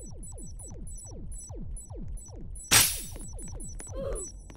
Ooh.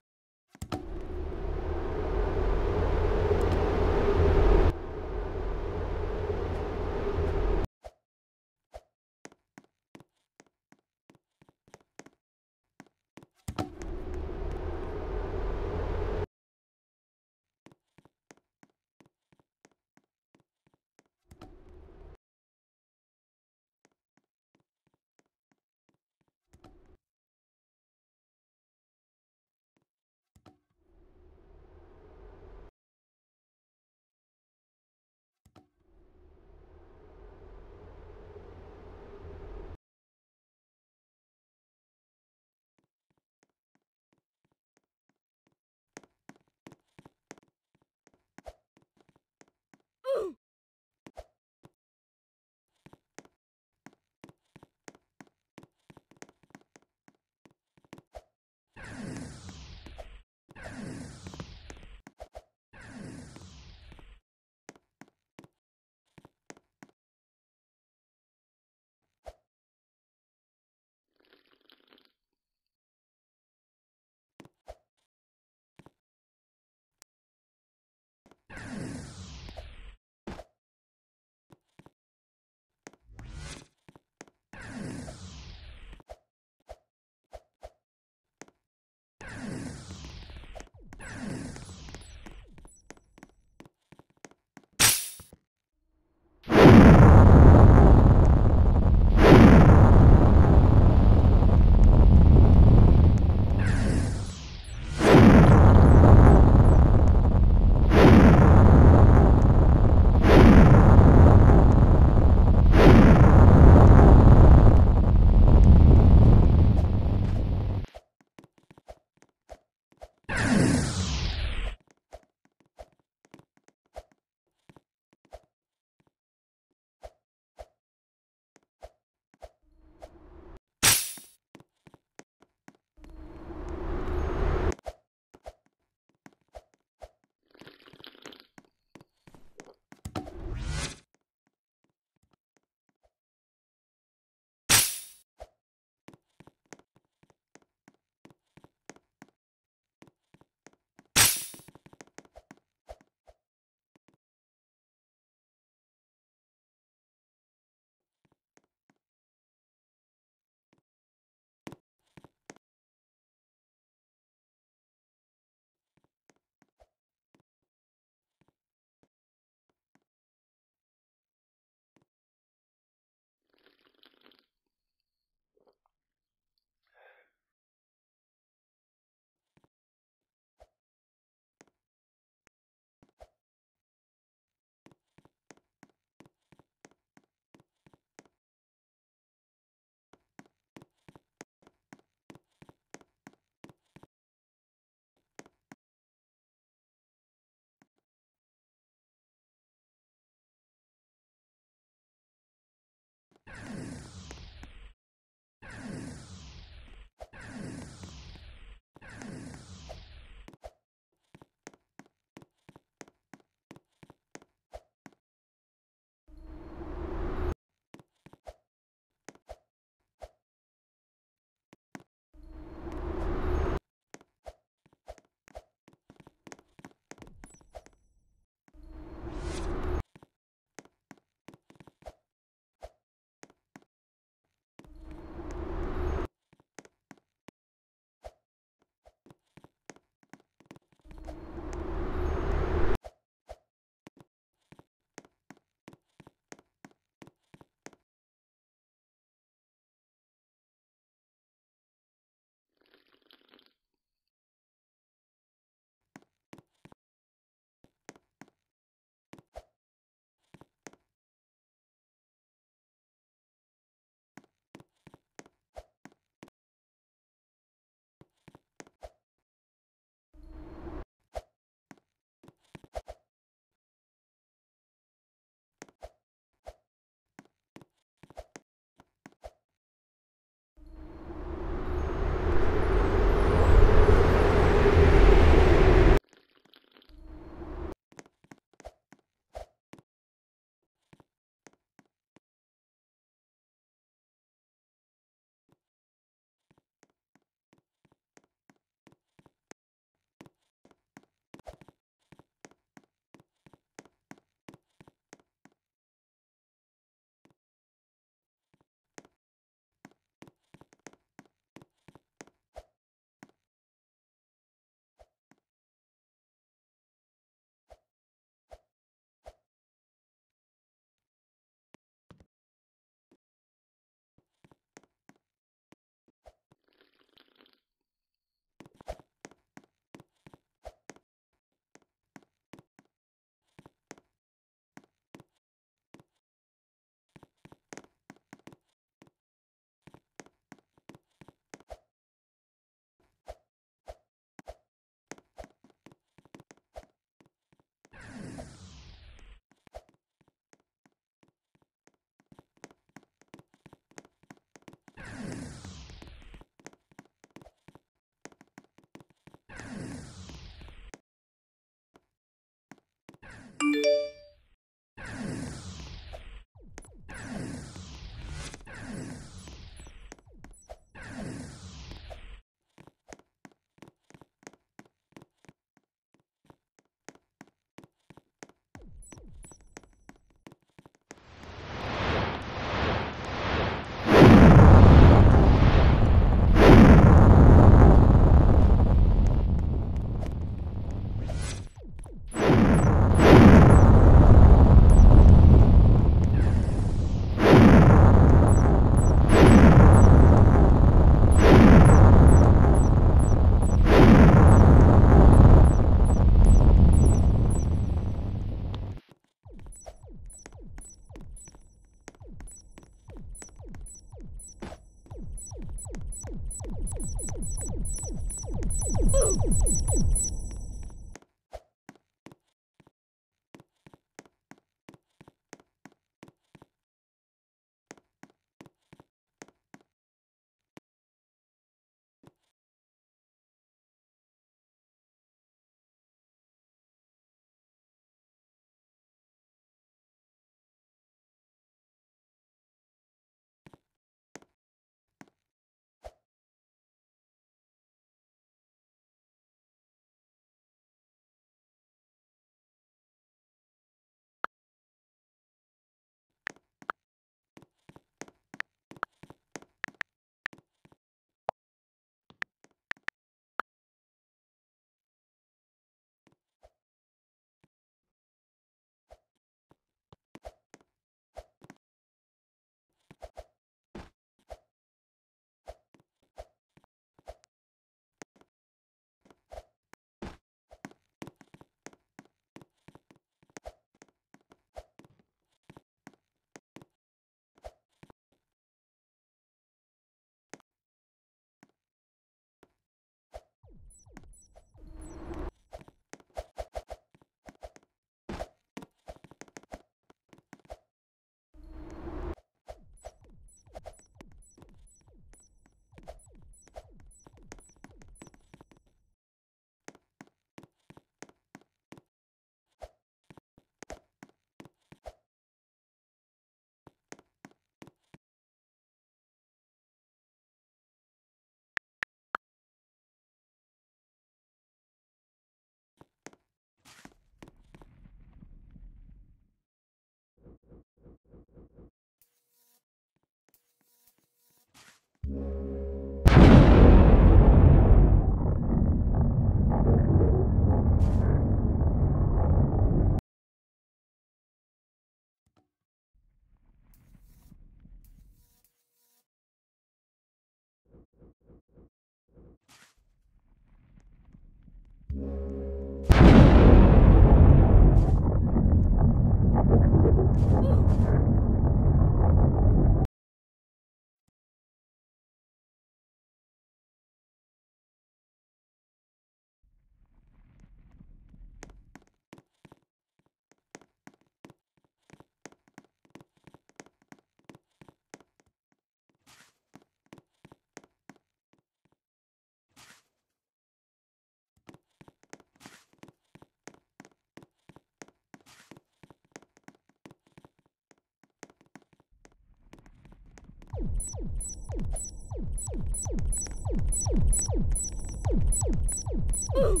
Ooh.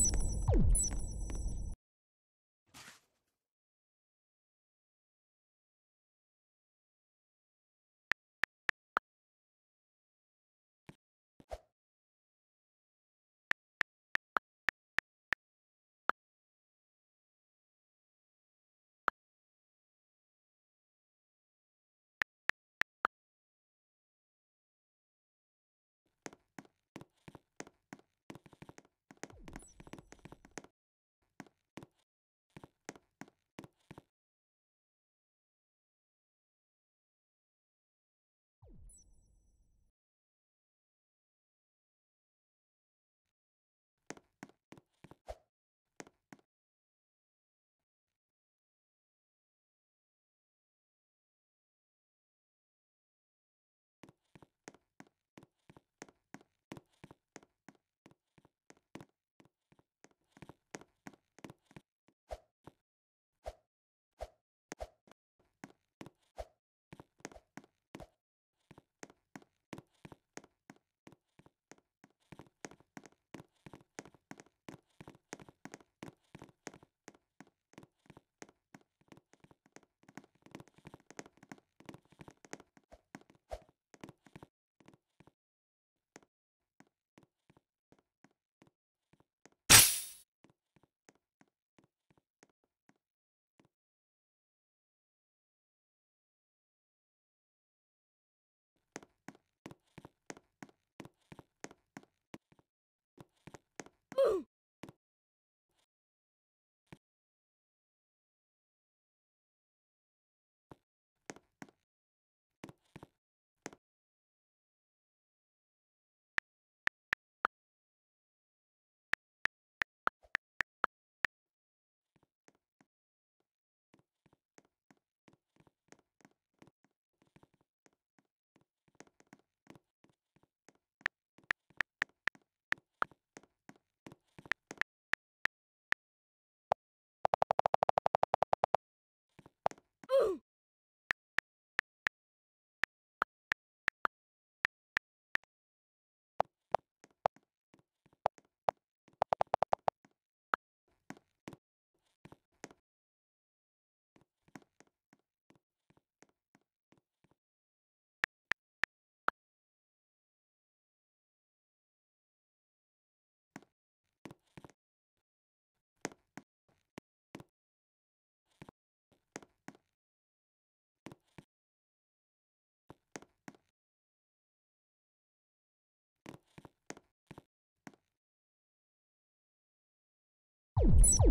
Thank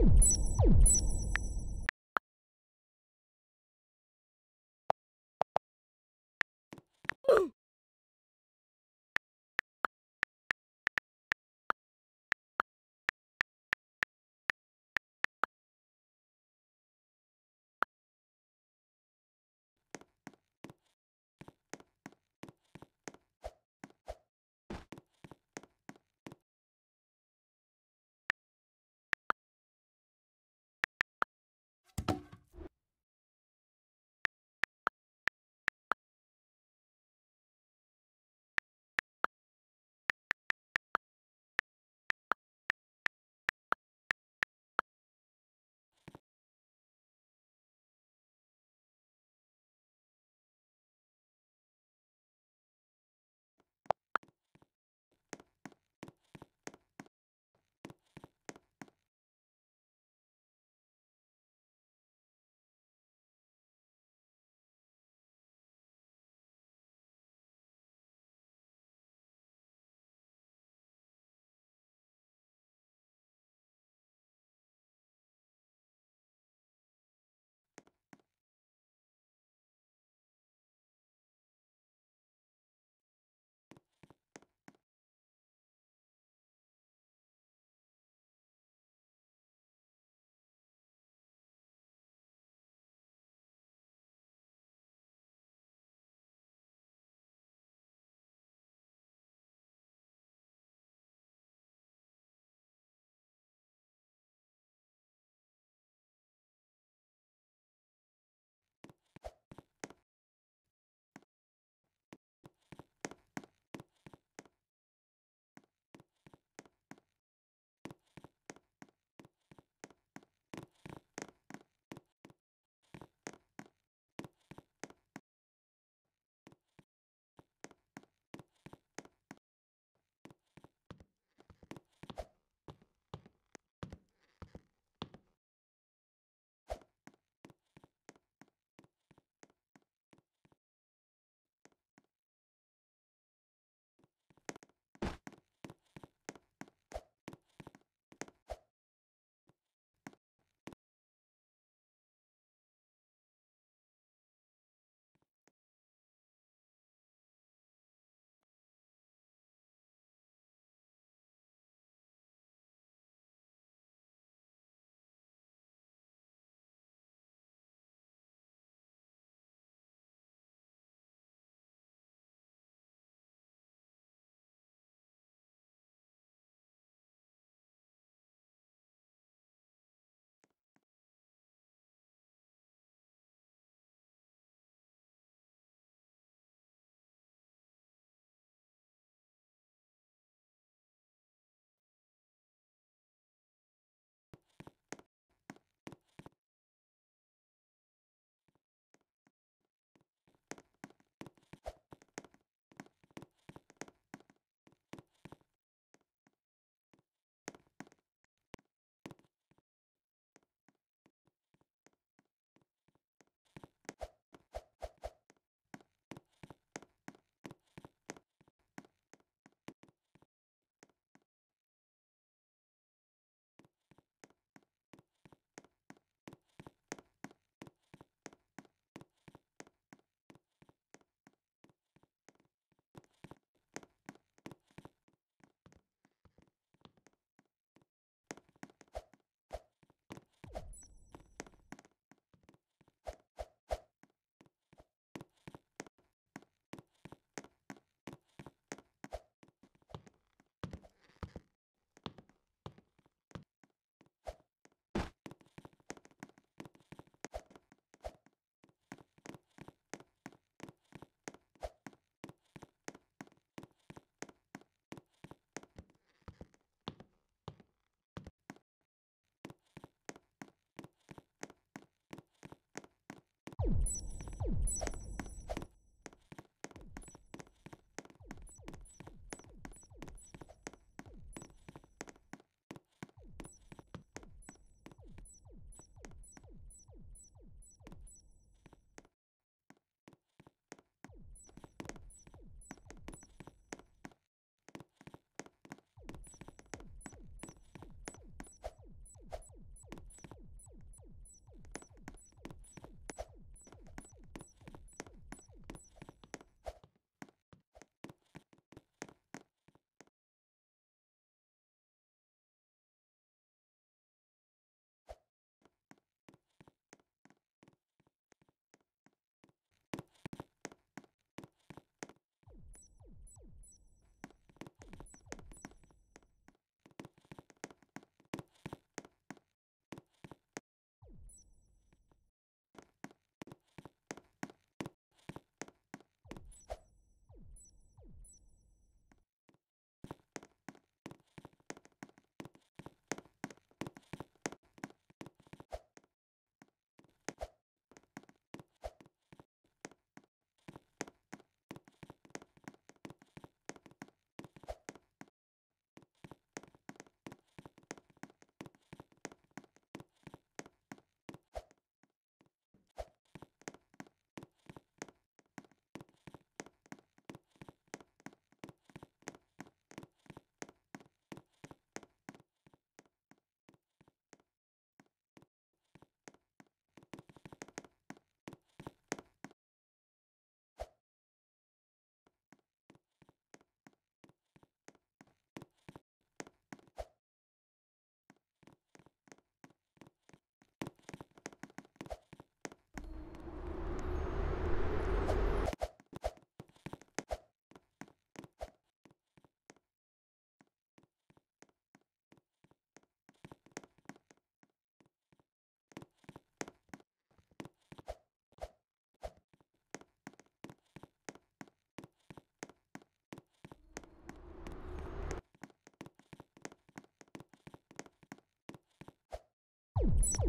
you.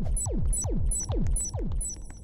Thank you.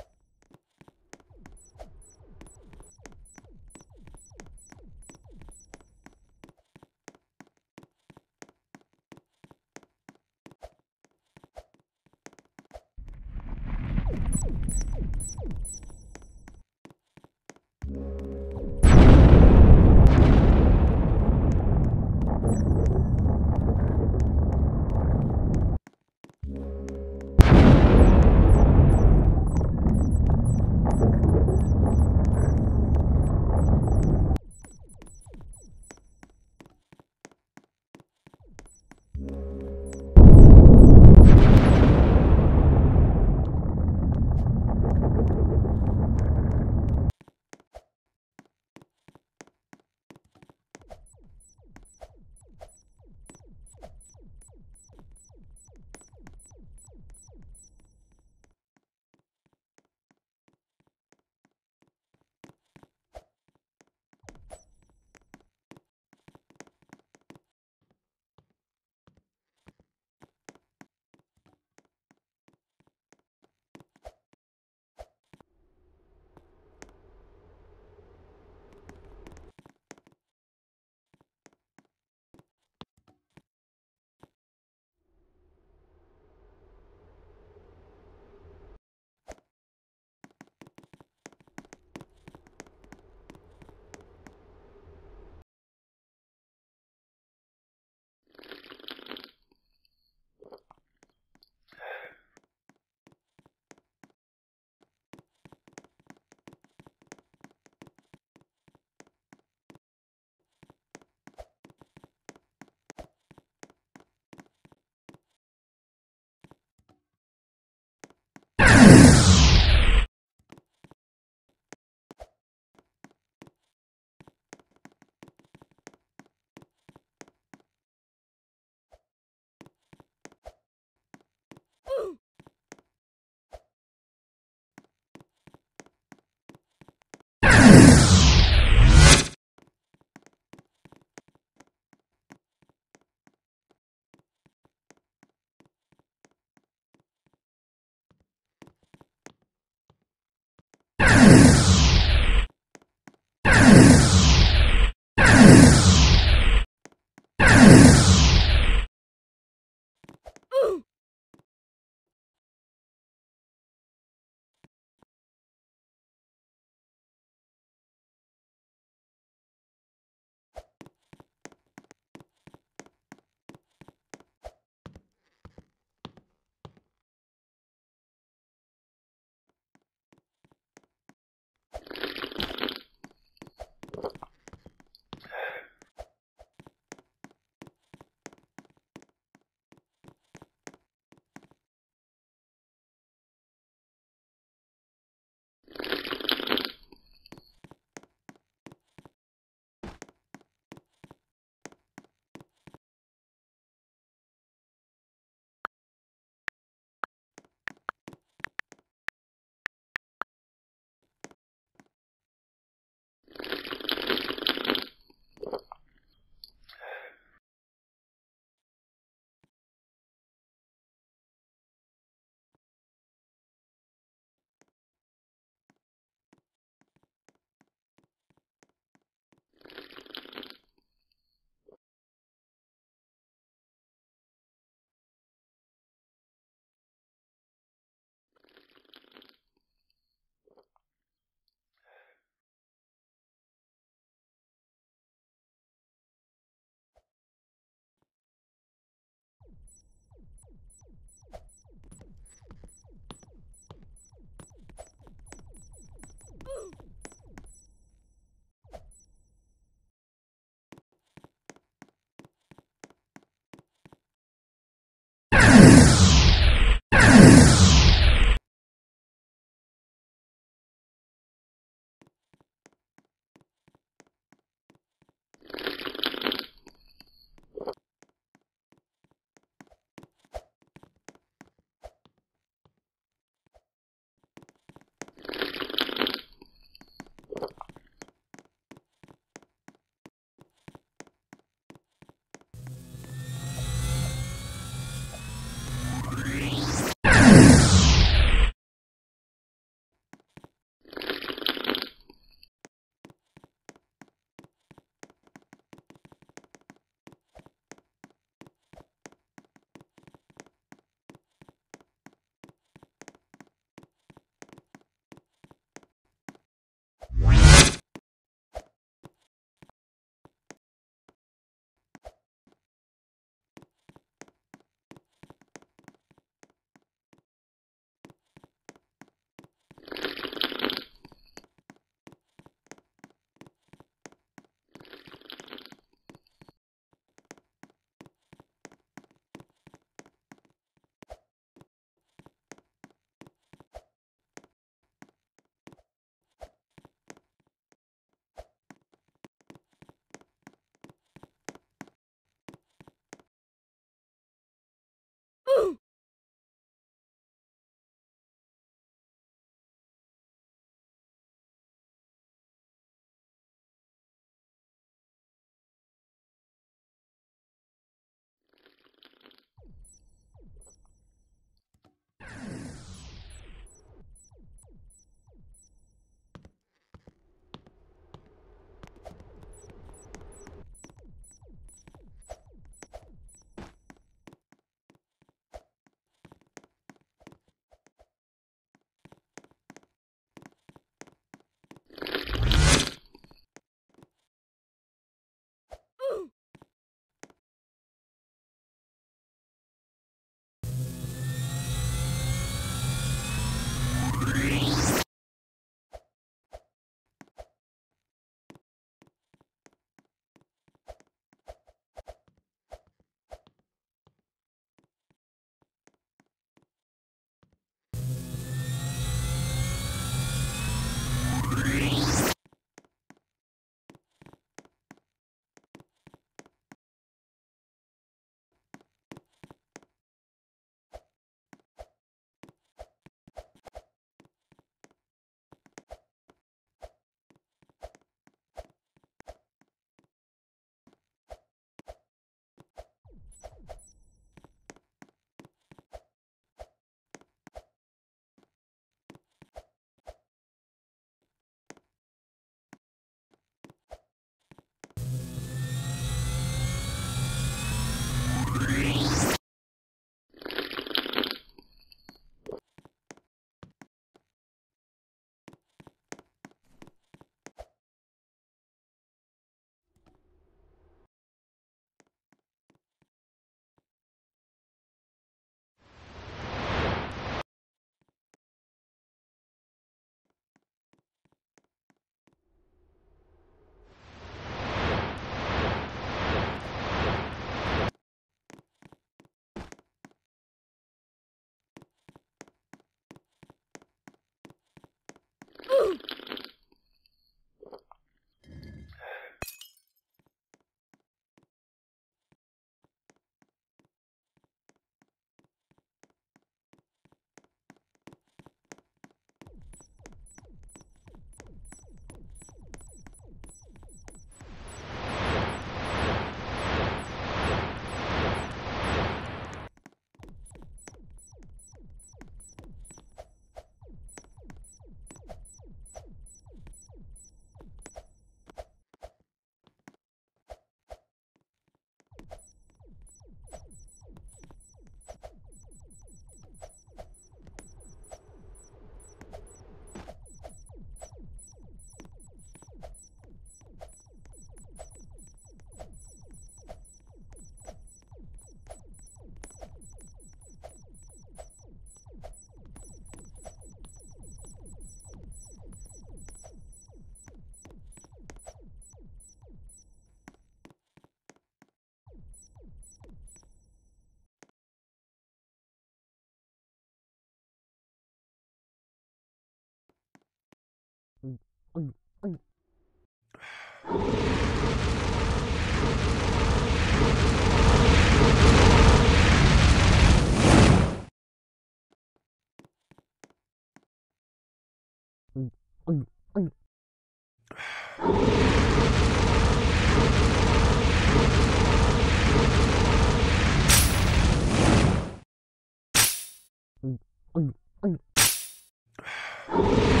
You